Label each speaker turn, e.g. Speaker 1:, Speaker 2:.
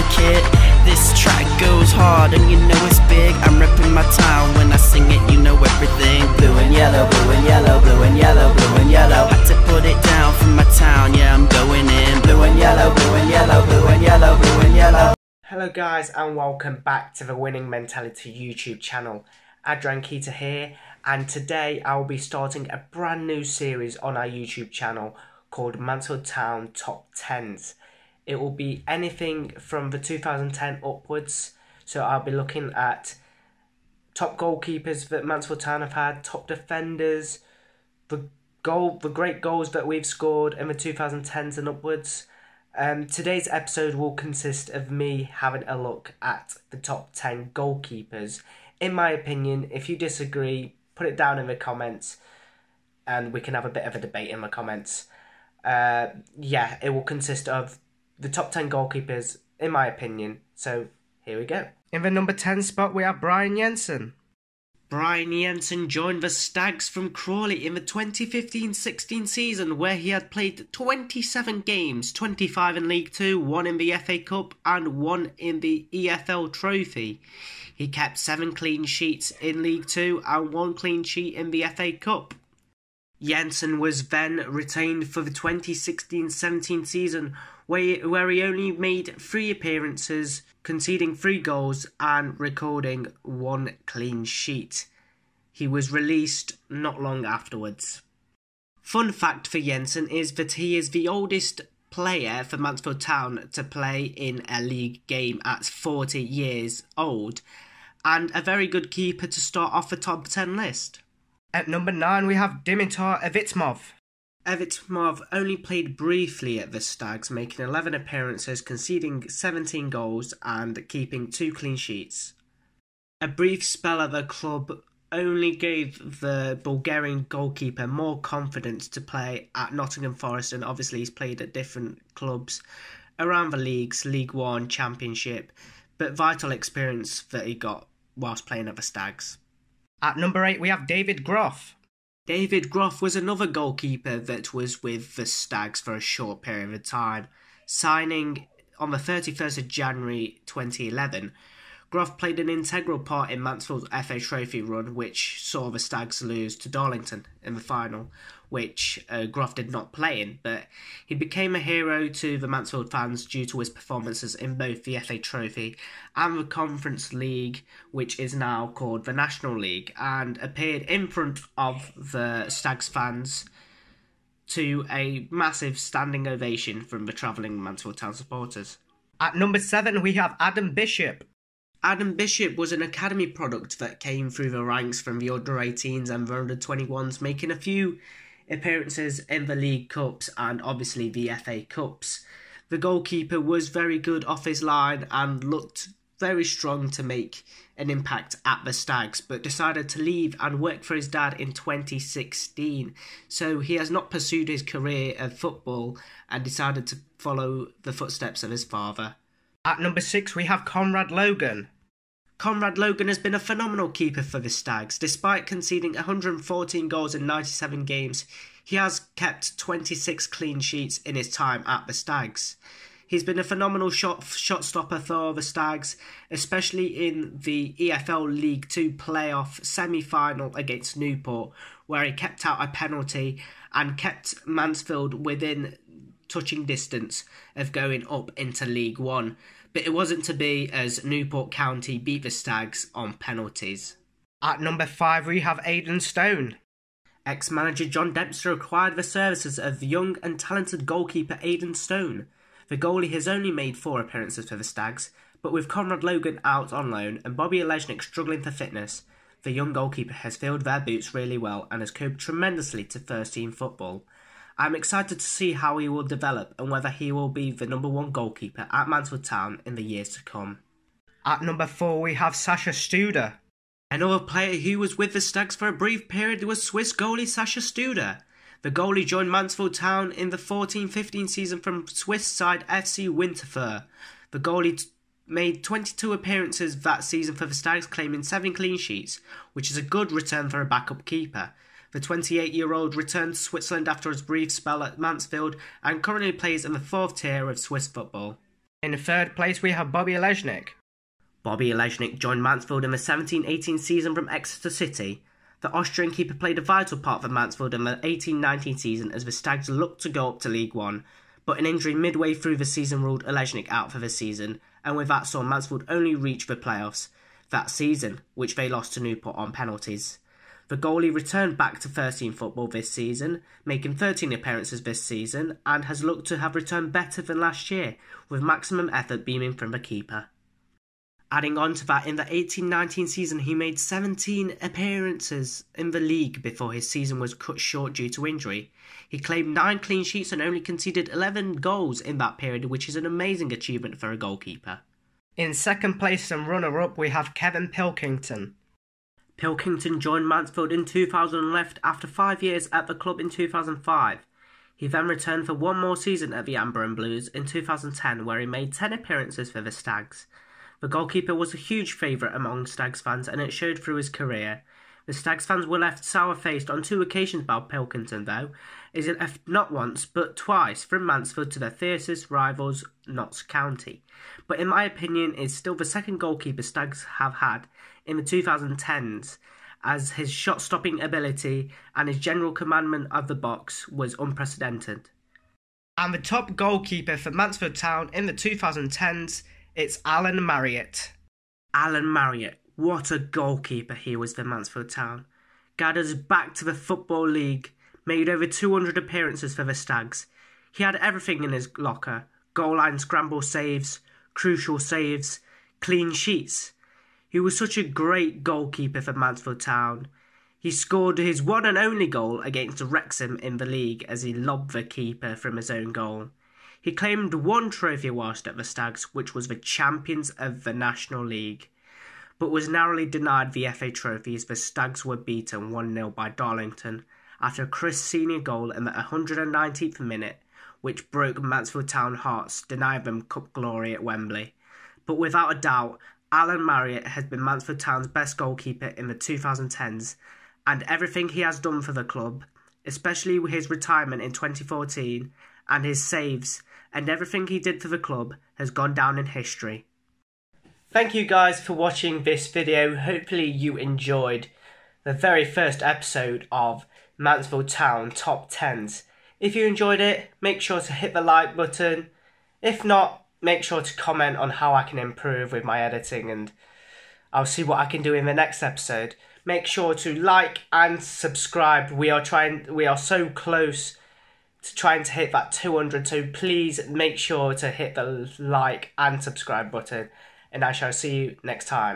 Speaker 1: This track goes hard and you know it's big. I'm my town when I sing it you know everything. Blue and yellow, blue and yellow, blue and yellow, blue and yellow. Had to put it down for my town, yeah I'm going in. Blue and yellow, blue and yellow, blue and yellow, blue and yellow.
Speaker 2: Hello guys and welcome back to the Winning Mentality YouTube channel. Adrian Kita here and today I will be starting a brand new series on our YouTube channel called Mansfield Town Top 10s. It will be anything from the 2010 upwards so I'll be looking at top goalkeepers that Mansfield Town have had, top defenders, the goal the great goals that we've scored in the 2010s and upwards um, today's episode will consist of me having a look at the top 10 goalkeepers. In my opinion, if you disagree, put it down in the comments and we can have a bit of a debate in the comments. Uh, yeah, it will consist of the top 10 goalkeepers, in my opinion. So here we go. In the number 10 spot, we have Brian Jensen. Brian Jensen joined the Stags from Crawley in the 2015-16 season where he had played 27 games, 25 in League 2, 1 in the FA Cup and 1 in the EFL Trophy. He kept 7 clean sheets in League 2 and 1 clean sheet in the FA Cup. Jensen was then retained for the 2016-17 season where, where he only made 3 appearances conceding three goals and recording one clean sheet. He was released not long afterwards. Fun fact for Jensen is that he is the oldest player for Mansfield Town to play in a league game at 40 years old, and a very good keeper to start off the top 10 list. At number 9 we have Dimitar Evtimov. Evtimov only played briefly at the Stags, making 11 appearances, conceding 17 goals, and keeping two clean sheets. A brief spell at the club only gave the Bulgarian goalkeeper more confidence to play at Nottingham Forest, and obviously he's played at different clubs around the leagues, League One, Championship, but vital experience that he got whilst playing at the Stags. At number 8, we have David Grof. David Grof was another goalkeeper that was with the Stags for a short period of time, signing on the 31st of January 2011. Grof played an integral part in Mansfield's FA Trophy run, which saw the Stags lose to Darlington in the final, which uh, Grof did not play in, but he became a hero to the Mansfield fans due to his performances in both the FA Trophy and the Conference League, which is now called the National League, and appeared in front of the Stags fans to a massive standing ovation from the travelling Mansfield Town supporters. At number seven, we have Adam Bishop. Adam Bishop was an academy product that came through the ranks from the under 18s and the under 21s, making a few appearances in the League Cups and obviously the FA Cups. The goalkeeper was very good off his line and looked very strong to make an impact at the Stags, but decided to leave and work for his dad in 2016. So he has not pursued his career of football and decided to follow the footsteps of his father. At number six, we have Conrad Logan. Conrad Logan has been a phenomenal keeper for the Stags. Despite conceding 114 goals in 97 games, he has kept 26 clean sheets in his time at the Stags. He's been a phenomenal shot shot stopper for the Stags, especially in the EFL League Two playoff semi final against Newport, where he kept out a penalty and kept Mansfield within touching distance of going up into League One but it wasn't to be as Newport County beat the Stags on penalties. At number 5 we have Aidan Stone. Ex-manager John Dempster acquired the services of young and talented goalkeeper Aidan Stone. The goalie has only made four appearances for the Stags, but with Conrad Logan out on loan and Bobby Olejnik struggling for fitness, the young goalkeeper has filled their boots really well and has coped tremendously to first team football. I'm excited to see how he will develop and whether he will be the number one goalkeeper at Mansfield Town in the years to come. At number four, we have Sascha Studer. Another player who was with the Stags for a brief period was Swiss goalie Sascha Studer. The goalie joined Mansfield Town in the 14-15 season from Swiss side FC Winterthur. The goalie t- made 22 appearances that season for the Stags, claiming 7 clean sheets, which is a good return for a backup keeper. The 28 year old returned to Switzerland after his brief spell at Mansfield and currently plays in the fourth tier of Swiss football. In third place, we have Bobby Olejnik. Bobby Olejnik joined Mansfield in the 17 18 season from Exeter City. The Austrian keeper played a vital part for Mansfield in the 18 19 season as the Stags looked to go up to League One, but an injury midway through the season ruled Olejnik out for the season, and with that saw Mansfield only reach the playoffs that season, which they lost to Newport on penalties. The goalie returned back to first team football this season, making 13 appearances this season, and has looked to have returned better than last year, with maximum effort beaming from the keeper. Adding on to that, in the 18-19 season he made 17 appearances in the league before his season was cut short due to injury. He claimed 9 clean sheets and only conceded 11 goals in that period, which is an amazing achievement for a goalkeeper. In second place and runner-up we have Kevin Pilkington. Pilkington joined Mansfield in 2000 and left after five years at the club in 2005. He then returned for one more season at the Amber and Blues in 2010, where he made 10 appearances for the Stags. The goalkeeper was a huge favourite among Stags fans, and it showed through his career. The Stags fans were left sour faced on two occasions by Pilkington, though, is it not once but twice from Mansfield to their fiercest rivals, Notts County. But in my opinion, is still the second goalkeeper Stags have had in the 2010s, as his shot stopping ability and his general commandment of the box was unprecedented. And the top goalkeeper for Mansfield Town in the 2010s, it's Alan Marriott. Alan Marriott, what a goalkeeper he was for Mansfield Town. Gathered us back to the Football League, made over 200 appearances for the Stags. He had everything in his locker goal line scramble saves, crucial saves, clean sheets. He was such a great goalkeeper for Mansfield Town. He scored his one and only goal against Wrexham in the league as he lobbed the keeper from his own goal. He claimed one trophy whilst at the Stags, which was the champions of the National League, but was narrowly denied the FA trophy as the Stags were beaten 1 0 by Darlington after a Chris Senior goal in the 119th minute, which broke Mansfield Town hearts, denied them cup glory at Wembley. But without a doubt, Alan Marriott has been Mansfield Town's best goalkeeper in the 2010s, and everything he has done for the club, especially his retirement in 2014 and his saves, and everything he did for the club, has gone down in history. Thank you guys for watching this video. Hopefully you enjoyed the very first episode of Mansfield Town Top 10s. If you enjoyed it, make sure to hit the like button. If not, make sure to comment on how I can improve with my editing and I'll see what I can do in the next episode. Make sure to like and subscribe. We are trying we are so close to trying to hit that 200 so please make sure to hit the like and subscribe button and I shall see you next time.